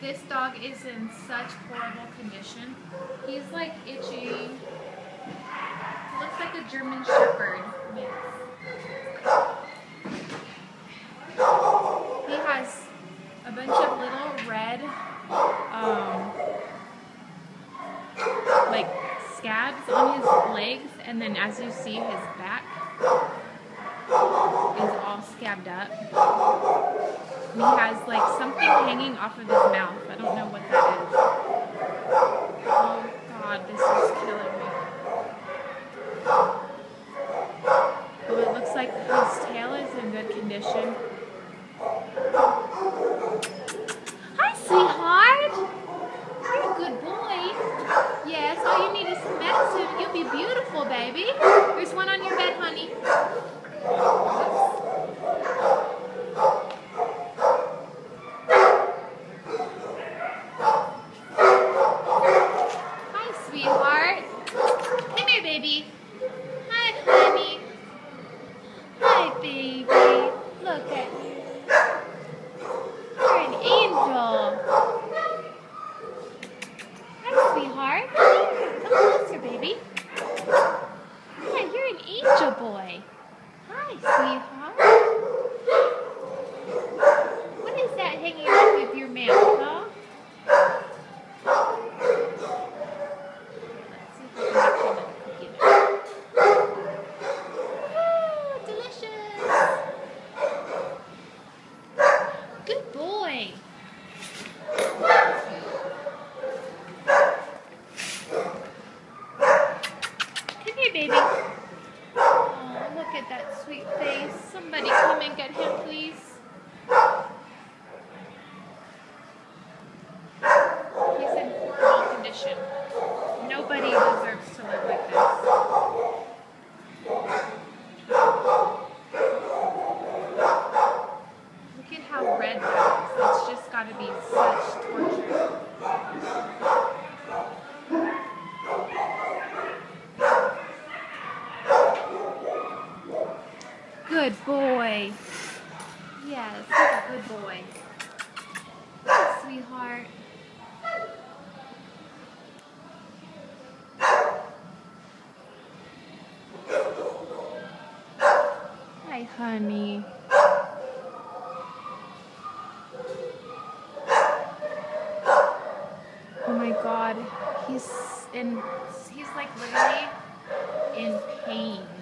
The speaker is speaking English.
This dog is in such horrible condition. He's like. He looks like a German Shepherd mix. He has a bunch of little red, um, like scabs on his legs, and then as you see, his back is all scabbed up. He has like something hanging off of his mouth. I don't know what that is. Oh god, this is killing me. Oh, it looks like his tail is in good condition. Hi, sweetheart. You're a good boy. Yes, all you need is some medicine. You'll be beautiful, baby. There's one on your bed, honey. Hi, sweetheart. Come here, baby. Hi, honey. Hi, baby. Look at you. You're an angel. Hi, sweetheart. Come closer, baby. Yeah, you're an angel boy. Hi, sweetheart. What is that hanging off of your mouth, huh? Let's see if I can make sure that cookie there. Woo, delicious. Good boy. Come here, baby. Oh, look at that sweet face. Somebody come and get him, please. He's in horrible condition. Nobody deserves to live like this. Look at how red that is. It's just got to be such torture. Good boy. Yes, a good boy. Sweetheart. Hi, honey. Oh my god, he's in, he's like literally in pain.